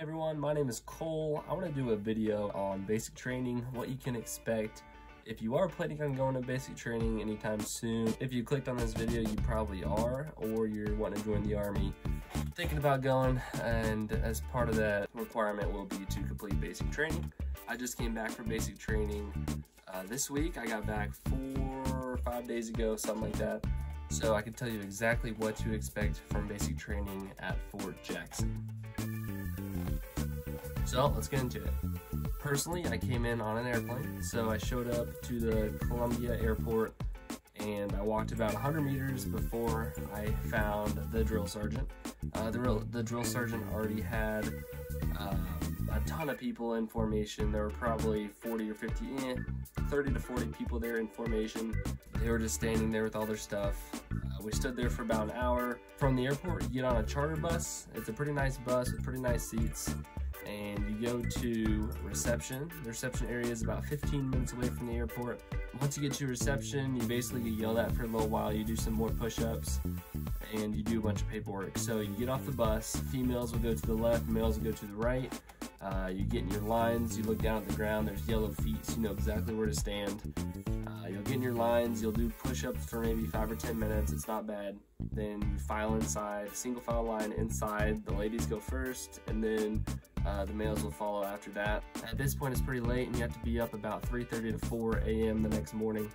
everyone, my name is Cole. I want to do a video on basic training, what you can expect if you are planning on going to basic training anytime soon. If you clicked on this video, you probably are, or you're wanting to join the Army, thinking about going, and as part of that requirement will be to complete basic training. I just came back from basic training uh, this week. I got back four or five days ago, something like that. So I can tell you exactly what to expect from basic training at Fort Jackson. So let's get into it. Personally, I came in on an airplane. So I showed up to the Columbia airport and I walked about 100 meters before I found the drill sergeant. Uh, the, the drill sergeant already had uh, a ton of people in formation. There were probably 40 or 50, eh, 30 to 40 people there in formation. They were just standing there with all their stuff. Uh, we stood there for about an hour. From the airport, you get on a charter bus. It's a pretty nice bus with pretty nice seats and you go to reception. The reception area is about 15 minutes away from the airport. Once you get to reception, you basically get yelled at for a little while. You do some more push-ups and you do a bunch of paperwork. So you get off the bus, females will go to the left, males will go to the right. Uh, you get in your lines, you look down at the ground, there's yellow feet, so you know exactly where to stand. Uh, you'll get in your lines, you'll do push-ups for maybe five or 10 minutes, it's not bad. Then you file inside, single file line inside, the ladies go first, and then uh, the males will follow after that. At this point, it's pretty late and you have to be up about 3.30 to 4 a.m. the next morning.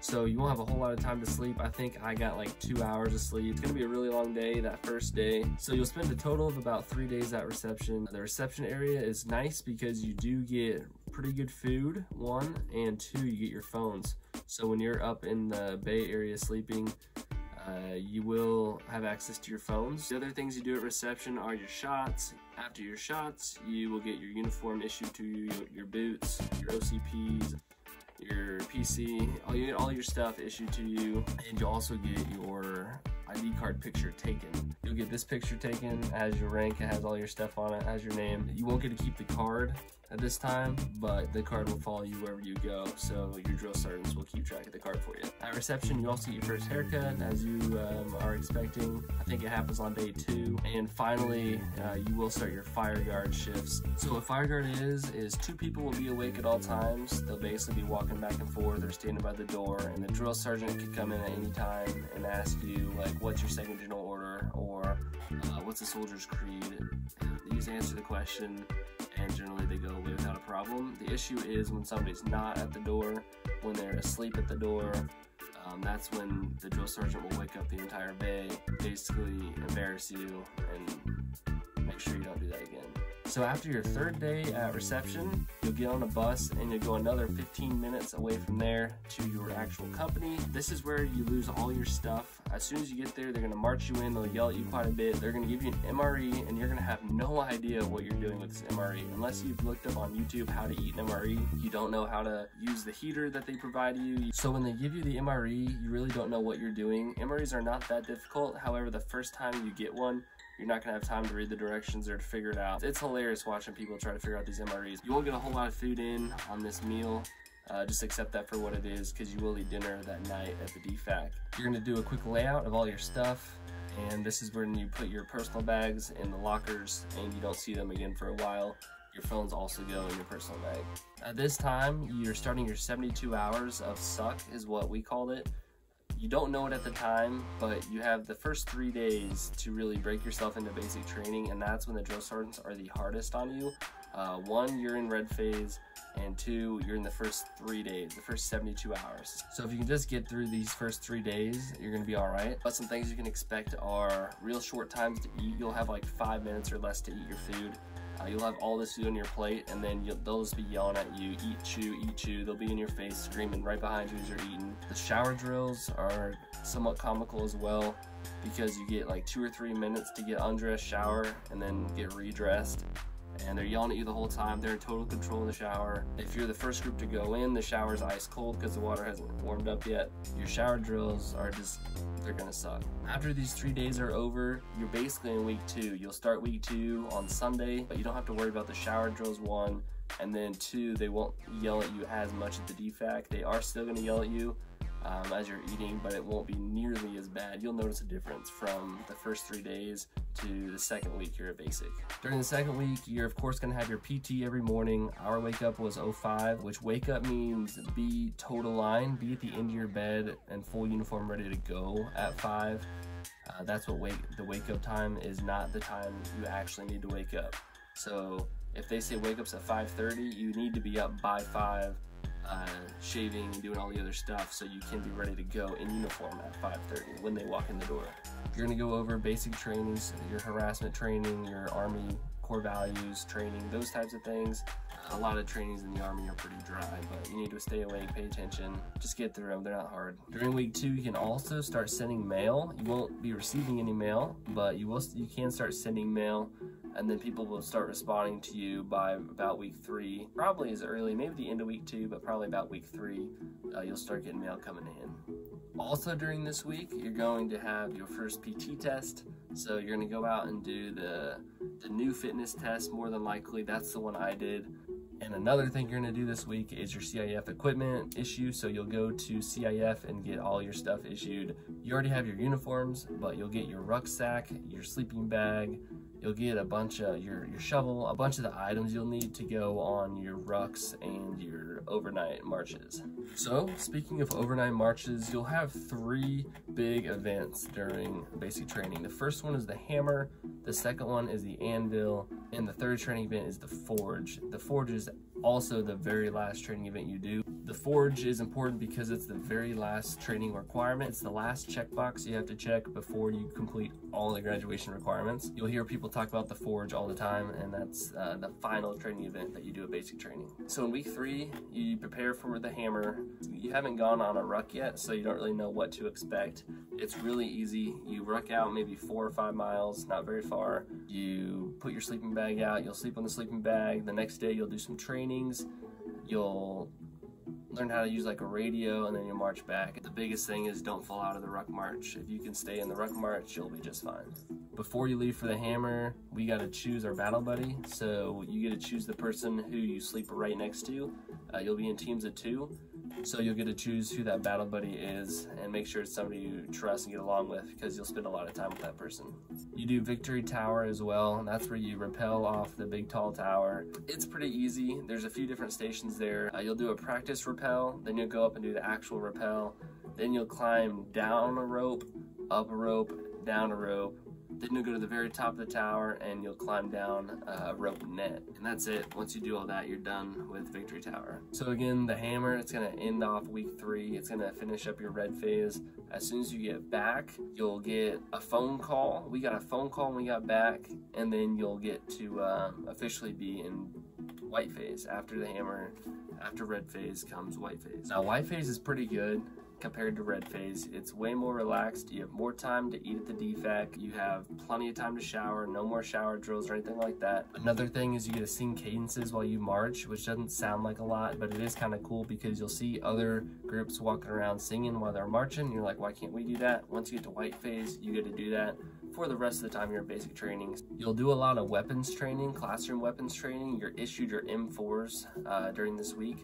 So you won't have a whole lot of time to sleep. I think I got like two hours of sleep. It's gonna be a really long day that first day. So you'll spend a total of about three days at reception. The reception area is nice because you do get pretty good food, one, and two, you get your phones. So when you're up in the Bay Area sleeping, uh, you will have access to your phones. The other things you do at reception are your shots. After your shots, you will get your uniform issued to you, your boots, your OCPs, your PC, all, you, all your stuff issued to you, and you'll also get your ID card picture taken. You'll get this picture taken as your rank, it has all your stuff on it, has your name. You won't get to keep the card at this time, but the card will follow you wherever you go, so your drill sergeants will keep track of the card for you. At reception, you also get your first haircut, as you um, are expecting. I think it happens on day two. And finally, uh, you will start your fire guard shifts. So what fire guard is, is two people will be awake at all times. They'll basically be walking back and forth or standing by the door, and the drill sergeant can come in at any time and ask you, like, what's your second general order, uh, what's the soldier's creed? You just answer the question, and generally they go away without a problem. The issue is when somebody's not at the door, when they're asleep at the door, um, that's when the drill sergeant will wake up the entire bay, basically embarrass you, and make sure you don't do that again. So after your third day at reception, you'll get on a bus and you'll go another 15 minutes away from there to your actual company. This is where you lose all your stuff. As soon as you get there, they're gonna march you in, they'll yell at you quite a bit. They're gonna give you an MRE and you're gonna have no idea what you're doing with this MRE. Unless you've looked up on YouTube how to eat an MRE, you don't know how to use the heater that they provide you. So when they give you the MRE, you really don't know what you're doing. MREs are not that difficult. However, the first time you get one, you're not gonna have time to read the directions or to figure it out. It's hilarious watching people try to figure out these MREs. You won't get a whole lot of food in on this meal. Uh, just accept that for what it is because you will eat dinner that night at the DFAC. You're gonna do a quick layout of all your stuff and this is when you put your personal bags in the lockers and you don't see them again for a while. Your phones also go in your personal bag. At this time, you're starting your 72 hours of suck is what we called it. You don't know it at the time, but you have the first three days to really break yourself into basic training, and that's when the drill sergeants are the hardest on you. Uh, one, you're in red phase, and two, you're in the first three days, the first 72 hours. So if you can just get through these first three days, you're gonna be all right. But some things you can expect are real short times to eat. You'll have like five minutes or less to eat your food. Uh, you'll have all this food on your plate and then they'll just be yelling at you, eat, chew, eat, chew. They'll be in your face screaming right behind you as you're eating. The shower drills are somewhat comical as well because you get like two or three minutes to get undressed, shower, and then get redressed and they're yelling at you the whole time. They're in total control in the shower. If you're the first group to go in, the shower's ice cold because the water hasn't warmed up yet. Your shower drills are just, they're gonna suck. After these three days are over, you're basically in week two. You'll start week two on Sunday, but you don't have to worry about the shower drills one, and then two, they won't yell at you as much at the DFAC. They are still gonna yell at you, um, as you're eating, but it won't be nearly as bad. You'll notice a difference from the first three days to the second week you're at basic. During the second week, you're of course gonna have your PT every morning. Our wake up was 05, which wake up means be total line, be at the end of your bed and full uniform ready to go at five. Uh, that's what wake the wake up time is not the time you actually need to wake up. So if they say wake up's at 5.30, you need to be up by 5 uh, shaving doing all the other stuff so you can be ready to go in uniform at 5.30 when they walk in the door. You're gonna go over basic trainings, your harassment training, your Army core values training, those types of things. A lot of trainings in the Army are pretty dry, but you need to stay awake, pay attention, just get through them, they're not hard. During week two, you can also start sending mail. You won't be receiving any mail, but you will. you can start sending mail and then people will start responding to you by about week three, probably as early, maybe the end of week two, but probably about week three, uh, you'll start getting mail coming in. Also during this week, you're going to have your first PT test. So you're going to go out and do the, the new fitness test, more than likely. That's the one I did. And another thing you're gonna do this week is your CIF equipment issue. So you'll go to CIF and get all your stuff issued. You already have your uniforms, but you'll get your rucksack, your sleeping bag, You'll get a bunch of your, your shovel, a bunch of the items you'll need to go on your rucks and your overnight marches. So speaking of overnight marches, you'll have three big events during basic training. The first one is the hammer, the second one is the anvil, and the third training event is the forge. The forge is also the very last training event you do. The forge is important because it's the very last training requirement. It's the last checkbox you have to check before you complete all the graduation requirements. You'll hear people talk about the forge all the time and that's uh, the final training event that you do at basic training. So in week three, you prepare for the hammer. You haven't gone on a ruck yet, so you don't really know what to expect. It's really easy. You ruck out maybe four or five miles, not very far. You put your sleeping bag out, you'll sleep on the sleeping bag. The next day you'll do some trainings. You'll learn how to use like a radio and then you march back. The biggest thing is don't fall out of the ruck march. If you can stay in the ruck march, you'll be just fine. Before you leave for the hammer, we got to choose our battle buddy. So you get to choose the person who you sleep right next to. Uh, you'll be in teams of two. So you'll get to choose who that battle buddy is and make sure it's somebody you trust and get along with because you'll spend a lot of time with that person. You do Victory Tower as well. And that's where you rappel off the big tall tower. It's pretty easy. There's a few different stations there. Uh, you'll do a practice rappel, then you'll go up and do the actual rappel. Then you'll climb down a rope, up a rope, down a rope, then you'll go to the very top of the tower and you'll climb down a rope net. And that's it. Once you do all that, you're done with Victory Tower. So again, the hammer, it's gonna end off week three. It's gonna finish up your red phase. As soon as you get back, you'll get a phone call. We got a phone call when we got back, and then you'll get to um, officially be in white phase. After the hammer, after red phase comes white phase. Now white phase is pretty good compared to red phase. It's way more relaxed. You have more time to eat at the DFAC. You have plenty of time to shower, no more shower drills or anything like that. Another thing is you get to sing cadences while you march, which doesn't sound like a lot, but it is kind of cool because you'll see other groups walking around singing while they're marching. You're like, why can't we do that? Once you get to white phase, you get to do that for the rest of the time you're in basic training. You'll do a lot of weapons training, classroom weapons training. You're issued your M4s uh, during this week.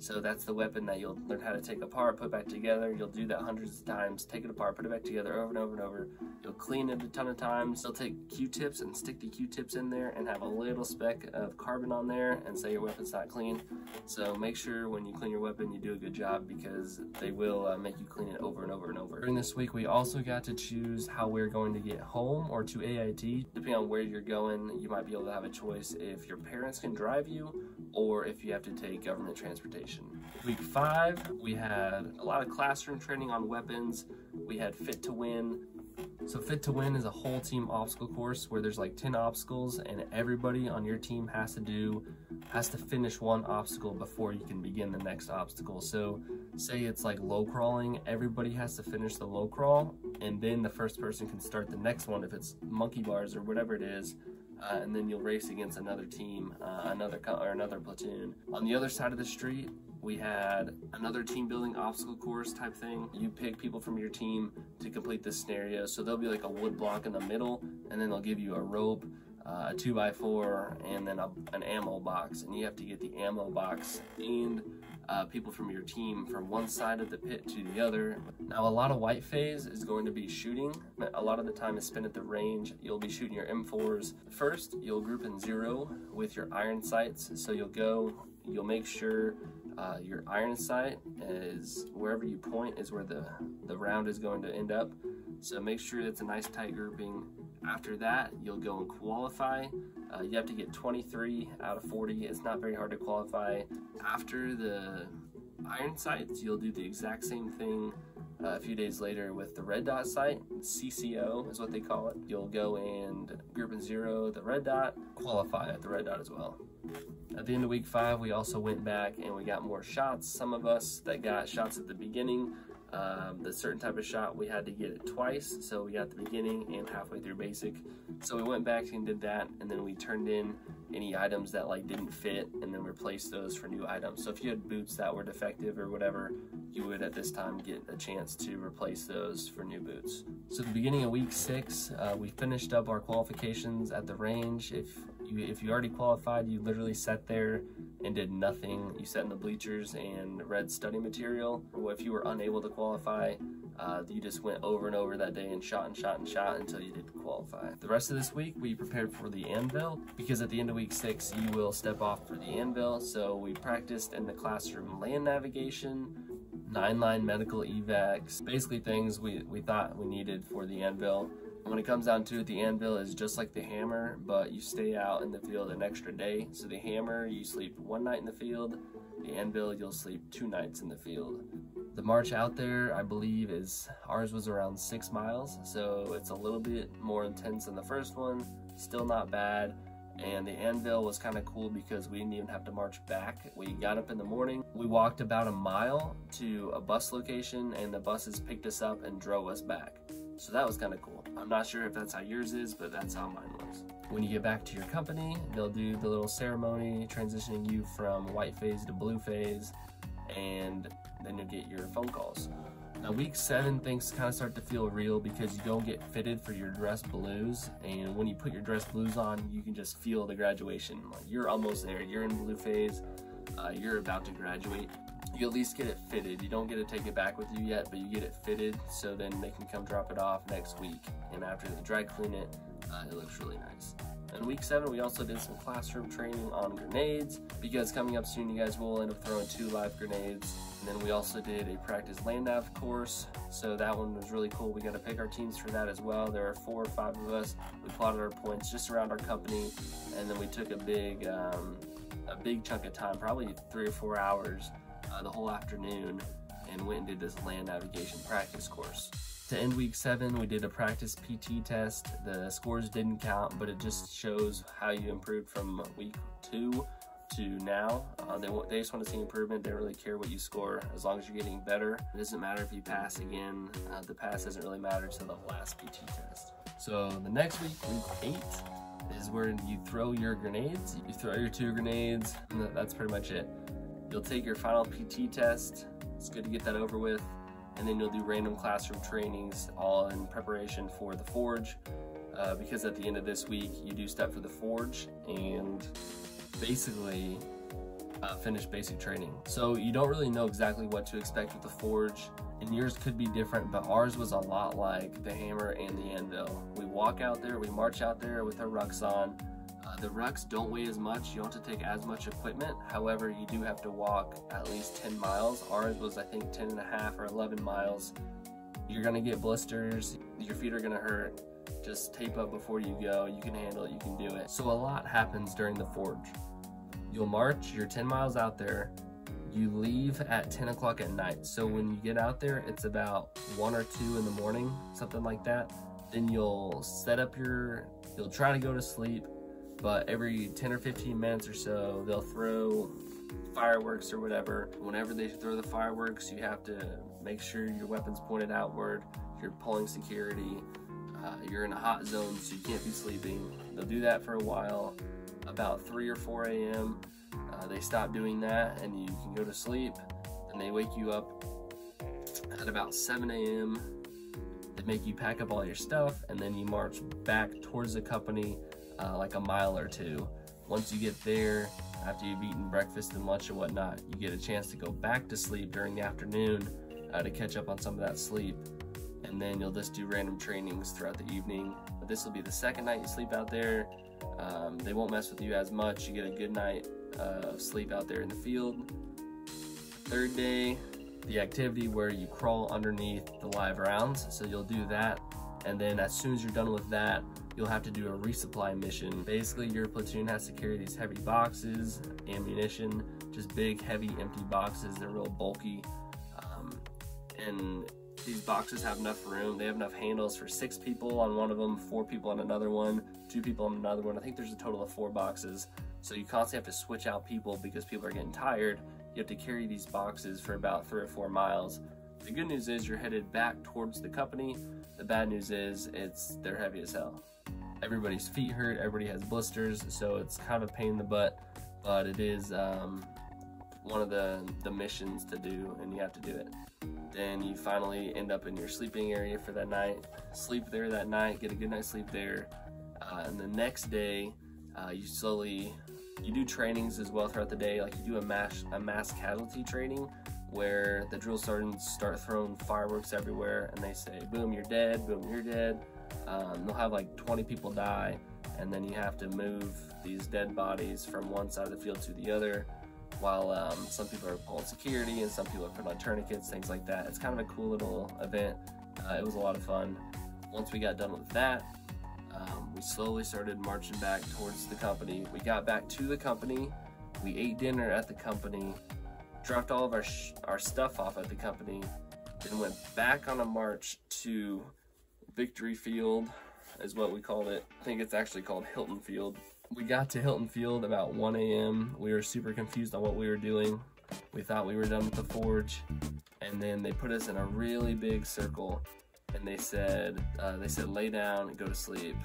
So that's the weapon that you'll learn how to take apart, put back together. You'll do that hundreds of times, take it apart, put it back together over and over and over. You'll clean it a ton of times. You'll take Q-tips and stick the Q-tips in there and have a little speck of carbon on there and say your weapon's not clean. So make sure when you clean your weapon, you do a good job because they will uh, make you clean it over and over and over. During this week, we also got to choose how we're going to get home or to AIT. Depending on where you're going, you might be able to have a choice if your parents can drive you or if you have to take government transportation. Week five, we had a lot of classroom training on weapons. We had Fit to Win. So Fit to Win is a whole team obstacle course where there's like 10 obstacles and everybody on your team has to do, has to finish one obstacle before you can begin the next obstacle. So say it's like low crawling, everybody has to finish the low crawl and then the first person can start the next one if it's monkey bars or whatever it is uh, and then you'll race against another team, uh, another or another platoon. On the other side of the street, we had another team building obstacle course type thing. You pick people from your team to complete this scenario. So there'll be like a wood block in the middle, and then they'll give you a rope, uh, a two by four, and then a, an ammo box. And you have to get the ammo box and uh, people from your team from one side of the pit to the other. Now, a lot of white phase is going to be shooting. A lot of the time is spent at the range. You'll be shooting your M4s. First, you'll group in zero with your iron sights. So you'll go, you'll make sure uh, your iron sight is wherever you point is where the, the round is going to end up. So make sure it's a nice tight grouping. After that, you'll go and qualify. Uh, you have to get 23 out of 40. It's not very hard to qualify. After the iron sights, you'll do the exact same thing uh, a few days later with the red dot sight. CCO is what they call it. You'll go and group in zero the red dot, qualify at the red dot as well. At the end of week five, we also went back and we got more shots. Some of us that got shots at the beginning um, the certain type of shot, we had to get it twice. So we got the beginning and halfway through basic. So we went back and did that. And then we turned in any items that like didn't fit and then replaced those for new items. So if you had boots that were defective or whatever, you would at this time get a chance to replace those for new boots. So the beginning of week six, uh, we finished up our qualifications at the range. If you, if you already qualified, you literally sat there and did nothing. You sat in the bleachers and read study material. Or if you were unable to qualify, uh, you just went over and over that day and shot and shot and shot until you did qualify. The rest of this week, we prepared for the anvil because at the end of week six, you will step off for the anvil. So we practiced in the classroom land navigation, nine line medical evacs, basically things we, we thought we needed for the anvil. When it comes down to it, the anvil is just like the hammer, but you stay out in the field an extra day. So the hammer, you sleep one night in the field. The anvil, you'll sleep two nights in the field. The march out there, I believe, is ours was around six miles, so it's a little bit more intense than the first one. Still not bad. And the anvil was kind of cool because we didn't even have to march back. We got up in the morning, we walked about a mile to a bus location, and the buses picked us up and drove us back. So that was kind of cool. I'm not sure if that's how yours is, but that's how mine was. When you get back to your company, they'll do the little ceremony transitioning you from white phase to blue phase, and then you'll get your phone calls. Now week seven, things kind of start to feel real because you don't get fitted for your dress blues. And when you put your dress blues on, you can just feel the graduation. Like you're almost there, you're in blue phase, uh, you're about to graduate you at least get it fitted. You don't get to take it back with you yet, but you get it fitted so then they can come drop it off next week. And after they dry clean it, uh, it looks really nice. In week seven, we also did some classroom training on grenades because coming up soon, you guys will end up throwing two live grenades. And then we also did a practice land nav course. So that one was really cool. We got to pick our teams for that as well. There are four or five of us. We plotted our points just around our company. And then we took a big, um, a big chunk of time, probably three or four hours uh, the whole afternoon and went and did this land navigation practice course. To end week seven, we did a practice PT test. The scores didn't count, but it just shows how you improved from week two to now. Uh, they, they just want to see improvement. They don't really care what you score as long as you're getting better. It doesn't matter if you pass again. Uh, the pass doesn't really matter to the last PT test. So the next week, week eight, is where you throw your grenades. You throw your two grenades, and that's pretty much it. You'll take your final PT test. It's good to get that over with. And then you'll do random classroom trainings all in preparation for the Forge. Uh, because at the end of this week, you do step for the Forge and basically uh, finish basic training. So you don't really know exactly what to expect with the Forge. And yours could be different, but ours was a lot like the hammer and the anvil. We walk out there, we march out there with our rucks on, the rucks don't weigh as much. You don't have to take as much equipment. However, you do have to walk at least 10 miles. Ours was, I think, 10 and a half or 11 miles. You're gonna get blisters. Your feet are gonna hurt. Just tape up before you go. You can handle it, you can do it. So a lot happens during the forge. You'll march, you're 10 miles out there. You leave at 10 o'clock at night. So when you get out there, it's about one or two in the morning, something like that. Then you'll set up your, you'll try to go to sleep but every 10 or 15 minutes or so, they'll throw fireworks or whatever. Whenever they throw the fireworks, you have to make sure your weapon's pointed outward, you're pulling security, uh, you're in a hot zone, so you can't be sleeping. They'll do that for a while. About 3 or 4 a.m., uh, they stop doing that and you can go to sleep. And they wake you up at about 7 a.m. They make you pack up all your stuff and then you march back towards the company uh, like a mile or two Once you get there, after you've eaten breakfast and lunch and whatnot, you get a chance to go back to sleep during the afternoon uh, to catch up on some of that sleep. And then you'll just do random trainings throughout the evening. But this will be the second night you sleep out there. Um, they won't mess with you as much. You get a good night uh, of sleep out there in the field. Third day, the activity where you crawl underneath the live rounds. So you'll do that. And then as soon as you're done with that, you'll have to do a resupply mission. Basically, your platoon has to carry these heavy boxes, ammunition, just big, heavy, empty boxes. They're real bulky. Um, and these boxes have enough room. They have enough handles for six people on one of them, four people on another one, two people on another one. I think there's a total of four boxes. So you constantly have to switch out people because people are getting tired. You have to carry these boxes for about three or four miles. The good news is you're headed back towards the company. The bad news is it's they're heavy as hell. Everybody's feet hurt, everybody has blisters, so it's kind of a pain in the butt, but it is um, one of the, the missions to do and you have to do it. Then you finally end up in your sleeping area for that night. Sleep there that night, get a good night's sleep there. Uh, and the next day, uh, you slowly you do trainings as well throughout the day. Like you do a mass a mass casualty training where the drill sergeants start throwing fireworks everywhere and they say, "Boom, you're dead. Boom, you're dead." Um, they'll have like 20 people die, and then you have to move these dead bodies from one side of the field to the other. While um, some people are pulling security and some people are putting on tourniquets, things like that. It's kind of a cool little event. Uh, it was a lot of fun. Once we got done with that, um, we slowly started marching back towards the company. We got back to the company. We ate dinner at the company, dropped all of our our stuff off at the company, then went back on a march to Victory Field, is what we called it. I think it's actually called Hilton Field. We got to Hilton Field about 1 a.m. We were super confused on what we were doing. We thought we were done with the forge, and then they put us in a really big circle and they said uh, they said lay down and go to sleep.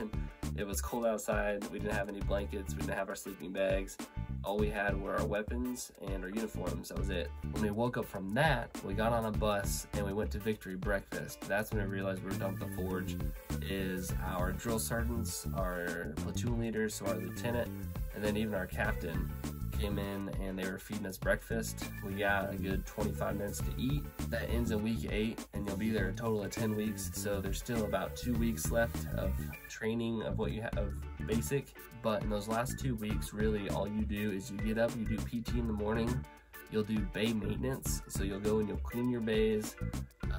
it was cold outside. We didn't have any blankets. We didn't have our sleeping bags. All we had were our weapons and our uniforms. That was it. When we woke up from that, we got on a bus and we went to Victory Breakfast. That's when we realized we were done with the forge. Is our drill sergeants, our platoon leaders, so our lieutenant, and then even our captain came in and they were feeding us breakfast. We got a good 25 minutes to eat. That ends in week eight, and you'll be there a total of 10 weeks. So there's still about two weeks left of training of what you have of basic. But in those last two weeks, really all you do is you get up, you do PT in the morning, you'll do bay maintenance. So you'll go and you'll clean your bays,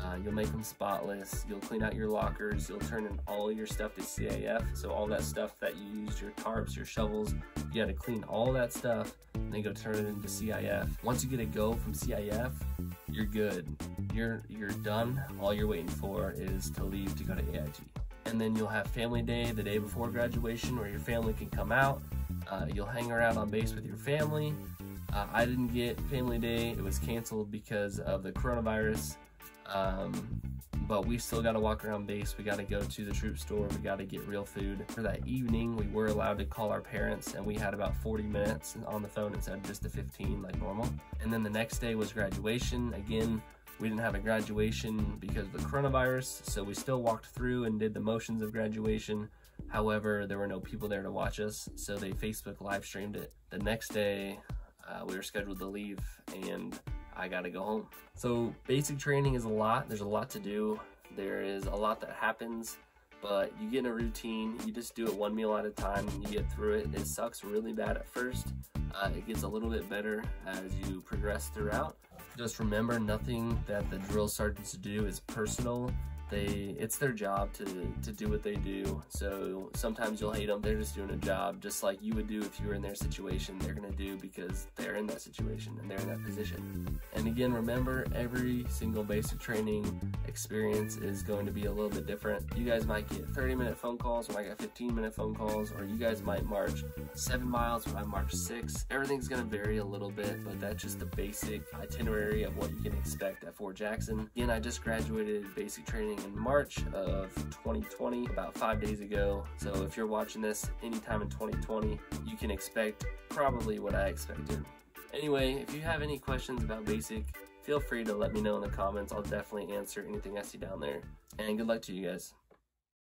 uh, you'll make them spotless. You'll clean out your lockers. You'll turn in all your stuff to CIF. So all that stuff that you used, your tarps, your shovels, you got to clean all that stuff and then go turn it into CIF. Once you get a go from CIF, you're good. You're you're done. All you're waiting for is to leave to go to AIT. And then you'll have family day the day before graduation where your family can come out. Uh, you'll hang around on base with your family. Uh, I didn't get family day. It was canceled because of the coronavirus. Um, but we still got to walk around base. We got to go to the troop store. We got to get real food. For that evening, we were allowed to call our parents, and we had about 40 minutes on the phone instead of just the 15 like normal. And then the next day was graduation. Again, we didn't have a graduation because of the coronavirus, so we still walked through and did the motions of graduation. However, there were no people there to watch us, so they Facebook live streamed it. The next day, uh, we were scheduled to leave, and I gotta go home. So basic training is a lot. There's a lot to do. There is a lot that happens, but you get in a routine. You just do it one meal at a time and you get through it. It sucks really bad at first. Uh, it gets a little bit better as you progress throughout. Just remember nothing that the drill sergeants do is personal they it's their job to to do what they do. So sometimes you'll hate them they're just doing a job just like you would do if you were in their situation. They're gonna do because they're in that situation and they're in that position. And again remember every single basic training experience is going to be a little bit different. You guys might get 30 minute phone calls or might get 15 minute phone calls or you guys might march seven miles or I march six. Everything's gonna vary a little bit but that's just the basic itinerary of what you can expect at Fort Jackson. Again I just graduated basic training in March of 2020, about five days ago. So if you're watching this anytime in 2020, you can expect probably what I expected. Anyway, if you have any questions about basic, feel free to let me know in the comments. I'll definitely answer anything I see down there. And good luck to you guys.